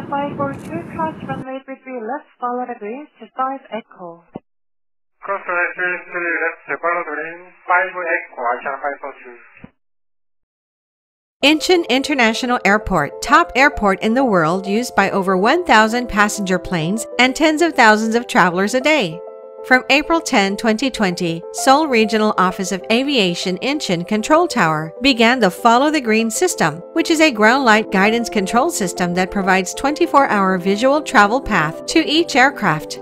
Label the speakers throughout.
Speaker 1: 542, cross runway three left, follow the green to 5 Echo.
Speaker 2: Cross runway 3 left, follow the green, 5 Echo, Asiana 542.
Speaker 3: Incheon International Airport, top airport in the world used by over 1,000 passenger planes and tens of thousands of travelers a day. From April 10, 2020, Seoul Regional Office of Aviation Incheon Control Tower began the Follow the Green system, which is a ground light guidance control system that provides 24-hour visual travel path to each aircraft.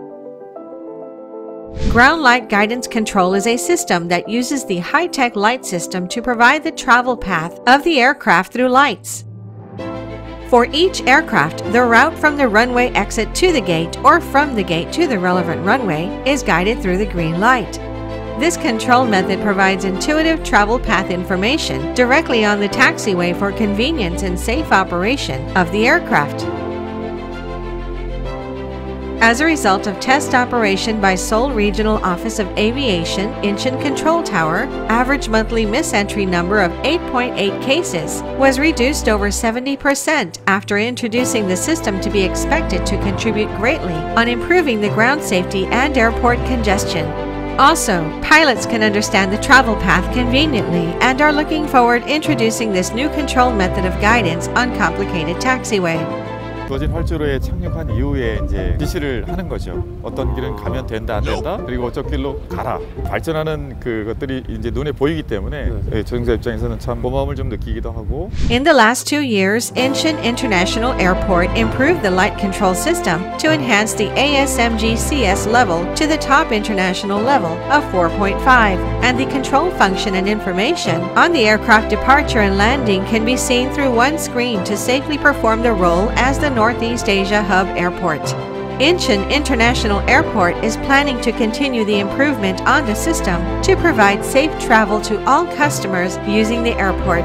Speaker 3: Ground Light Guidance Control is a system that uses the high-tech light system to provide the travel path of the aircraft through lights. For each aircraft, the route from the runway exit to the gate or from the gate to the relevant runway is guided through the green light. This control method provides intuitive travel path information directly on the taxiway for convenience and safe operation of the aircraft. As a result of test operation by Seoul Regional Office of Aviation Incheon Control Tower, average monthly misentry number of 8.8 cases was reduced over 70% after introducing the system to be expected to contribute greatly on improving the ground safety and airport congestion. Also, pilots can understand the travel path conveniently and are looking forward introducing this new control method of guidance on complicated taxiway.
Speaker 4: 주어진 활주로에 착륙한 이후에 이제 지시를 하는 거죠. 어떤 길은 가면 된다 안 된다. 그리고 어떤 길로 가라. 발전하는 그것들이 이제 눈에 보이기 때문에 예, 조종사 입장에서는 참 고마움을 좀 느끼기도 하고.
Speaker 3: In the last two years, Incheon International Airport improved the light control system to enhance the ASMG CS level to the top international level of 4.5, and the control function and information on the aircraft departure and landing can be seen through one screen to safely perform the role as the Northeast Asia Hub Airport. Incheon International Airport is planning to continue the improvement on the system to provide safe travel to all customers using the airport.